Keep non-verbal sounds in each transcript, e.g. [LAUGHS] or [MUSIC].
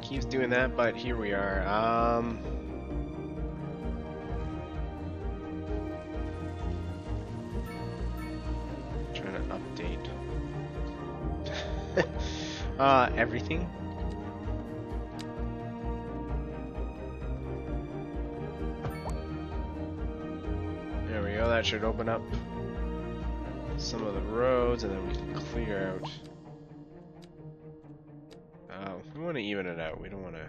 keeps doing that, but here we are. Um, trying to update. [LAUGHS] uh, everything. There we go. That should open up some of the roads, and then we can clear out. We want to even it out. We don't want to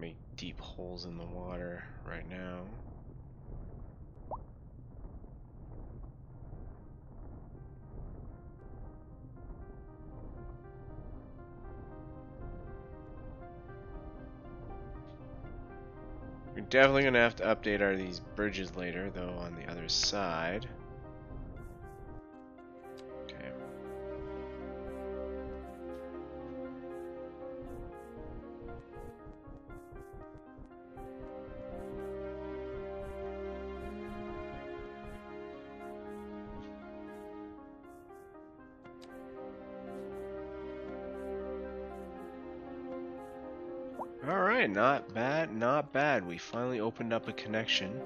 make deep holes in the water right now. We're definitely gonna have to update our these bridges later, though, on the other side. Not bad. We finally opened up a connection.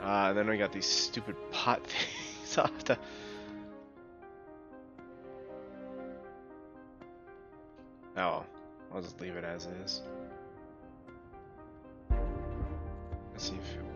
Ah, and then we got these stupid pot [LAUGHS] things off the... Oh, I'll just leave it as is. Let's see if it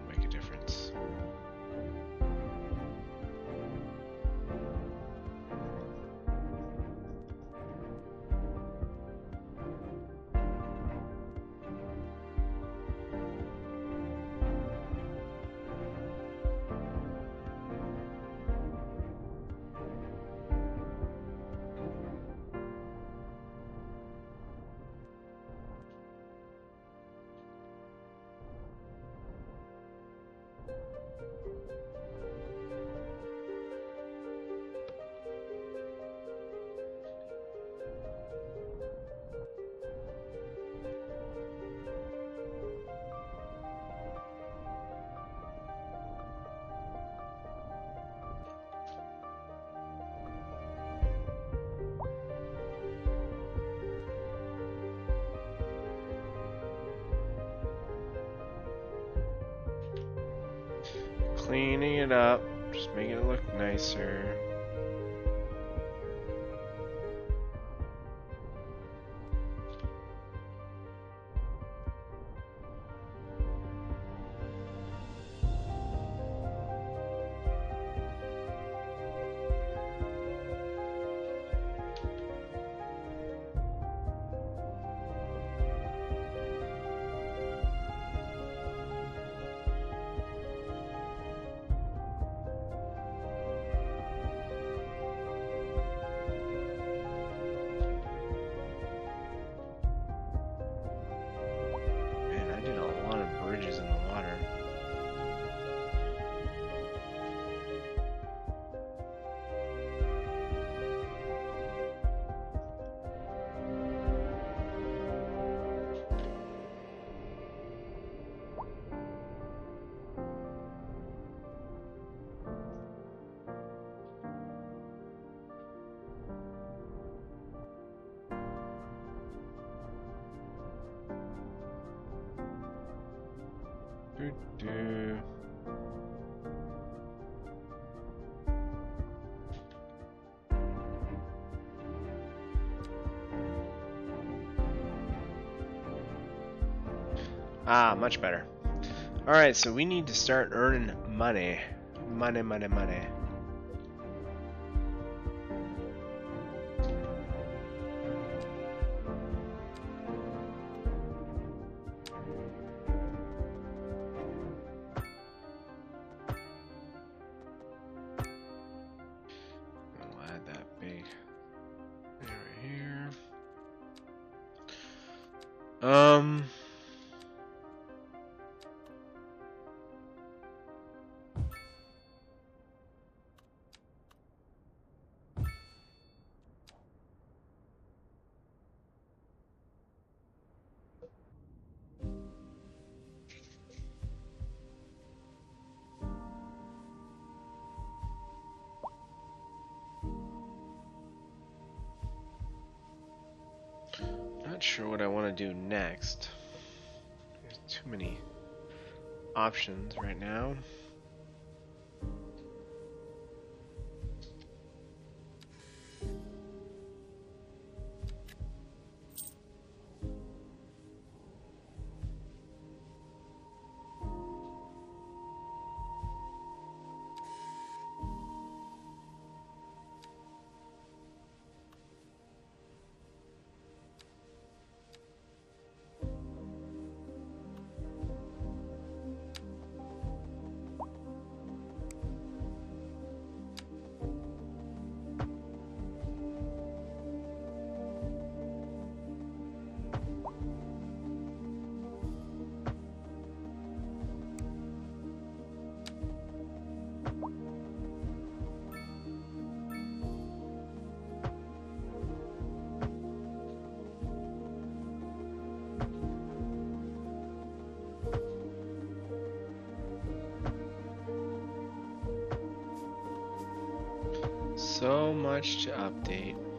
Cleaning it up, just making it look nicer. Ah, much better. Alright, so we need to start earning money. Money, money, money. Sure what I want to do next. There's too many options right now. Much to update.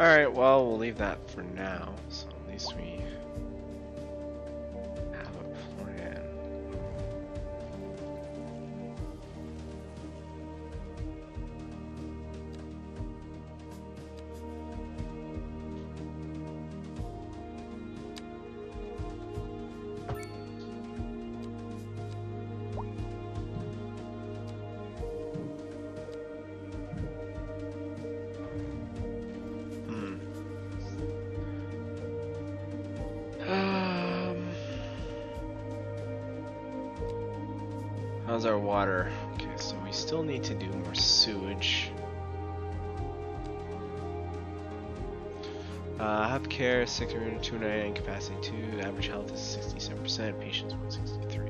Alright, well, we'll leave that for now. So how's our water? Okay, so we still need to do more sewage. Uh, health care, 629, capacity 2, average health is 67%, patients 163.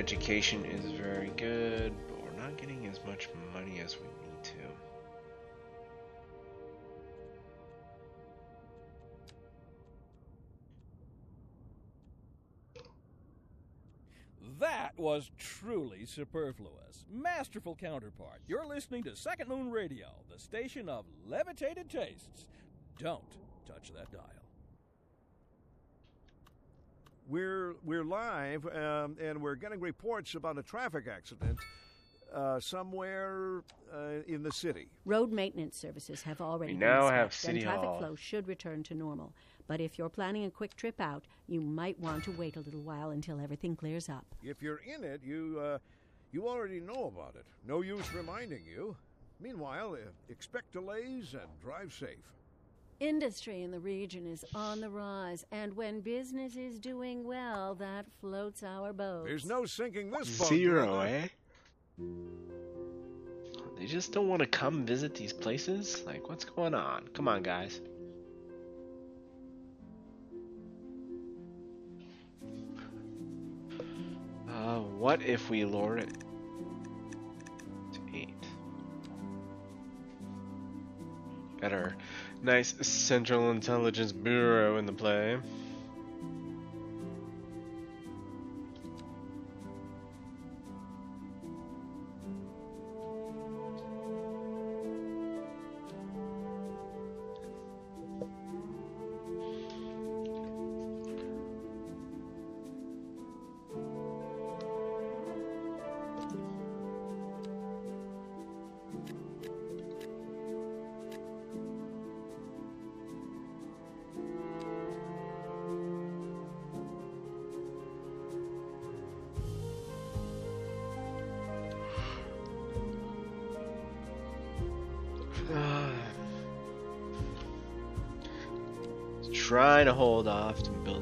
Education is very good, but we're not getting as much money as we need to. That was truly superfluous. Masterful counterpart. You're listening to Second Moon Radio, the station of levitated tastes. Don't touch that dial. We're we're live, um, and we're getting reports about a traffic accident uh, somewhere uh, in the city. Road maintenance services have already We been now have dispatched, and traffic Hall. flow should return to normal. But if you're planning a quick trip out, you might want to wait a little while until everything clears up. If you're in it, you uh, you already know about it. No use reminding you. Meanwhile, uh, expect delays and drive safe. Industry in the region is on the rise, and when business is doing well, that floats our boat. There's no sinking this boat. Zero, eh? They just don't want to come visit these places? Like, what's going on? Come on, guys. Uh, what if we lure it nice Central Intelligence Bureau in the play. Trying to hold off to building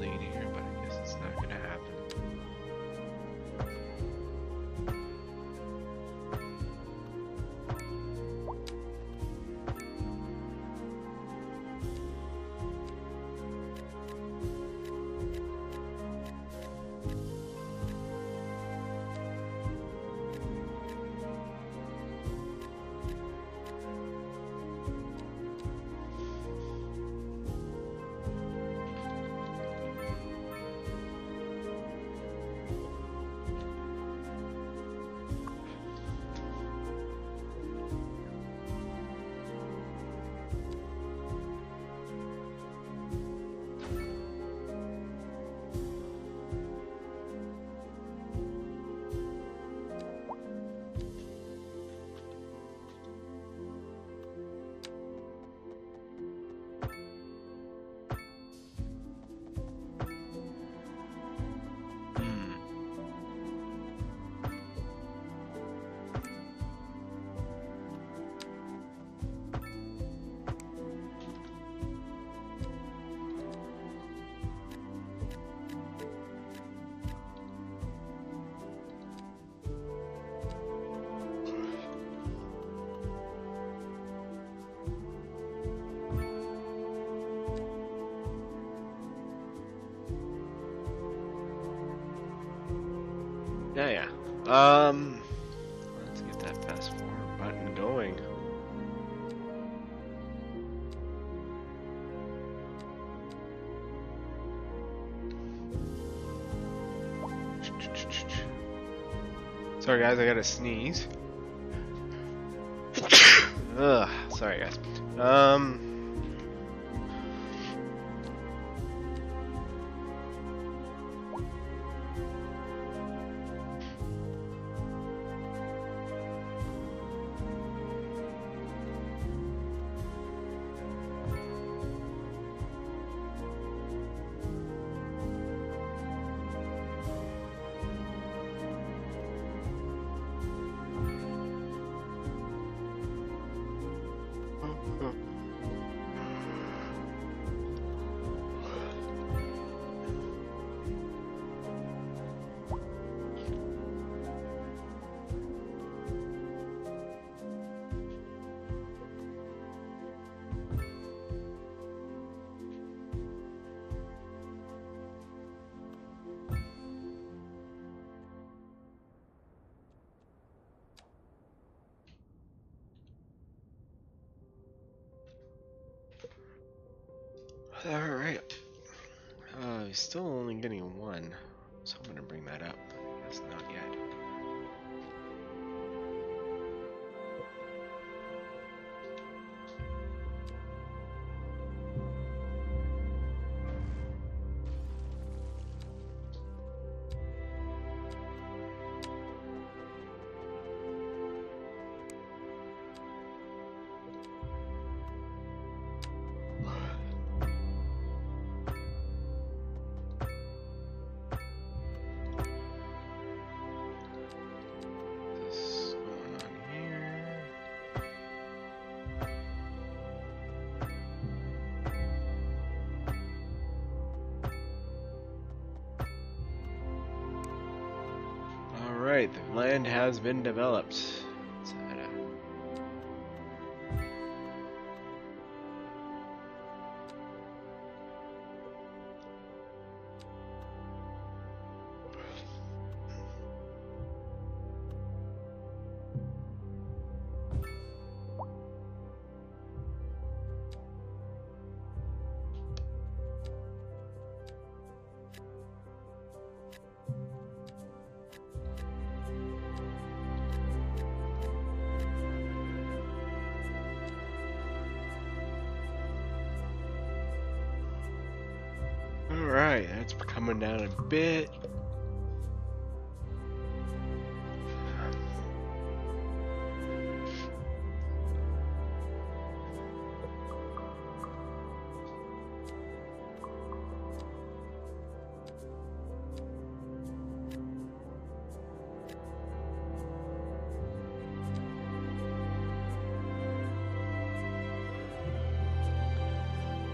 Um, let's get that fast forward button going. Sorry, guys, I gotta sneeze. [LAUGHS] Ugh, sorry, guys. Um. Alright. Uh, still only getting one, so I'm gonna bring that up. That's not yet. Alright, the land has been developed. bit.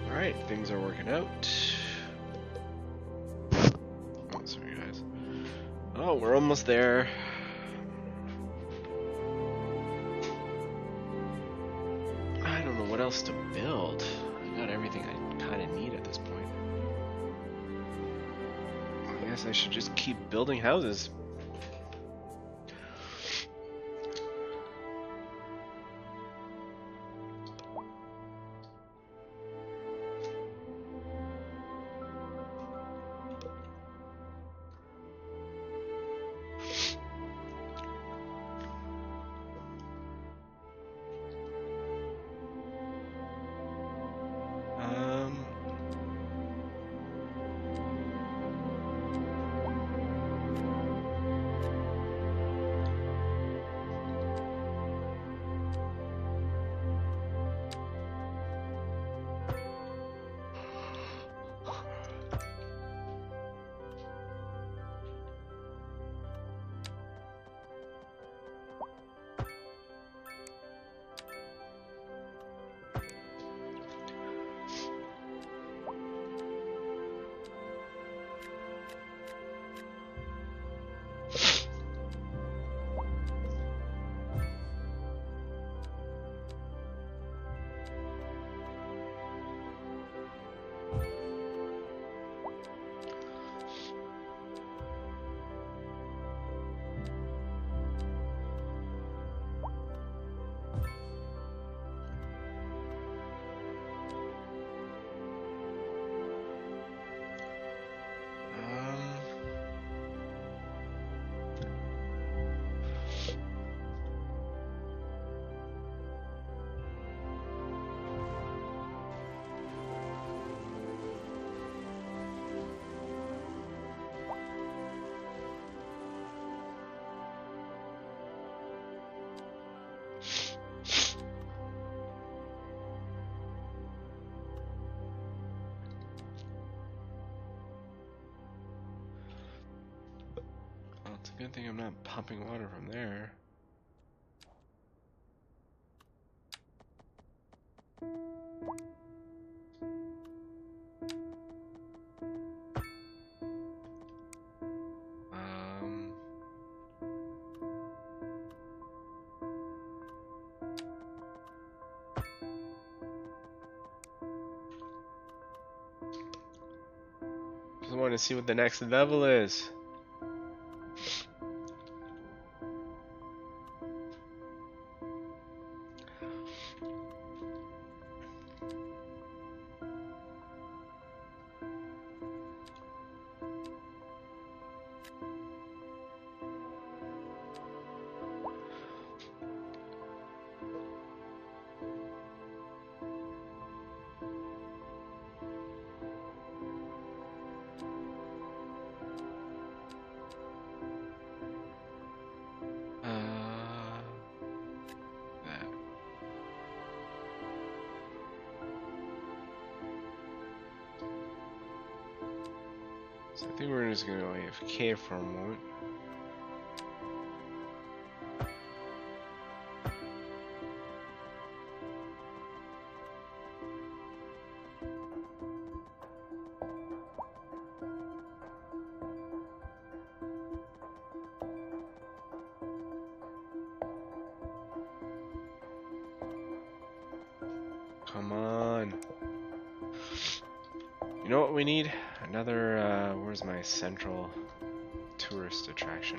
All right, things are working out. We're almost there. I don't know what else to build. I've got everything I kind of need at this point. I guess I should just keep building houses. It's a good thing I'm not pumping water from there. Um, just want to see what the next level is. あ! So I think we're just gonna go AFK for a moment. Come on. You know what we need? Another, uh, where's my central tourist attraction?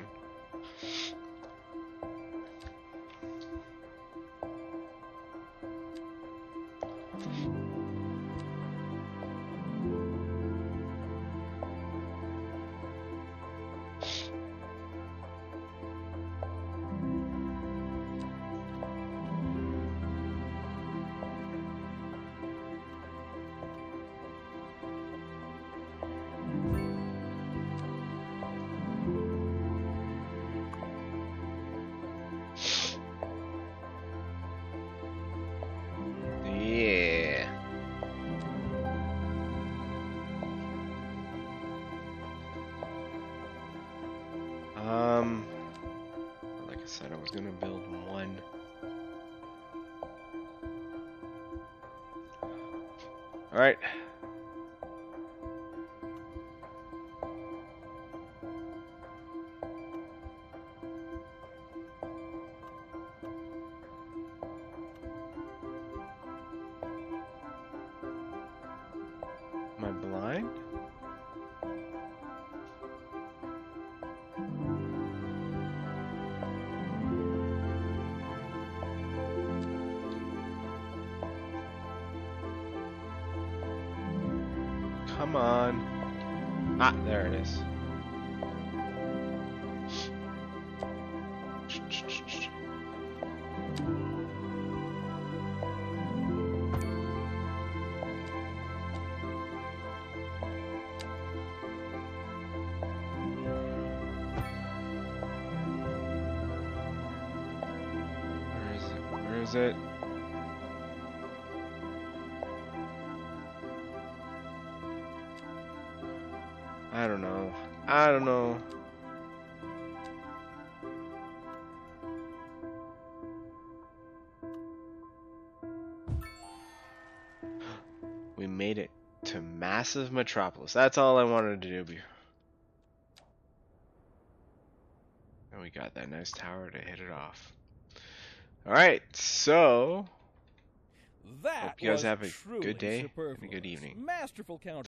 Alright. Am Come on. Ah, there it is. Where is it? I don't know. We made it to massive metropolis. That's all I wanted to do. And we got that nice tower to hit it off. All right, so That Hope you guys was have a good day and a superfluous. good evening. Masterful counter.